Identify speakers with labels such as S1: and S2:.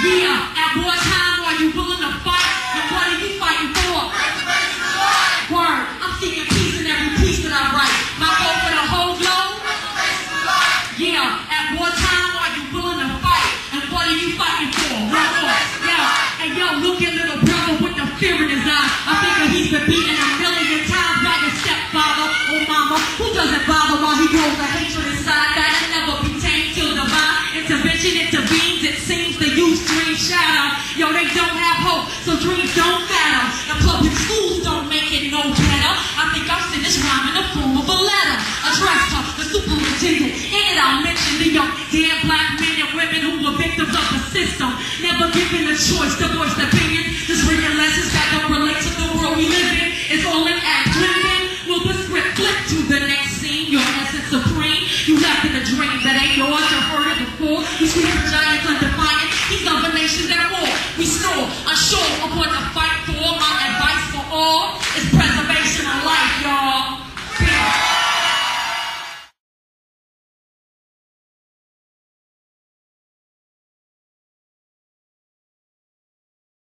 S1: Yeah, at wartime, are you willing to fight? And what are you fighting for? Word. I'm seeking peace in every piece that I write. My goal for the whole globe? Yeah. At wartime, are you willing to fight? And what are you fighting for? One more. Yeah. And yo, look at little brother with the fear in his eye. I figure he's been beaten a million times by his stepfather or mama. Who doesn't bother while he grows the hatred inside? That'll never be tamed till divine intervention intervenes. It seems getting shot. Yo, they don't have hope, so dreams don't matter. The public schools don't make it no better. I think I'll send this rhyme in the form of a letter. Addressed to the superintendent, and I'll mention the young damn black men and women who were victims of the system. Never given a choice to voice their opinion. Just reading lessons that don't relate to the world we live in. It's all an act. Women will the script flip to the next scene. Your essence supreme. You left in a dream that ain't yours. that. We still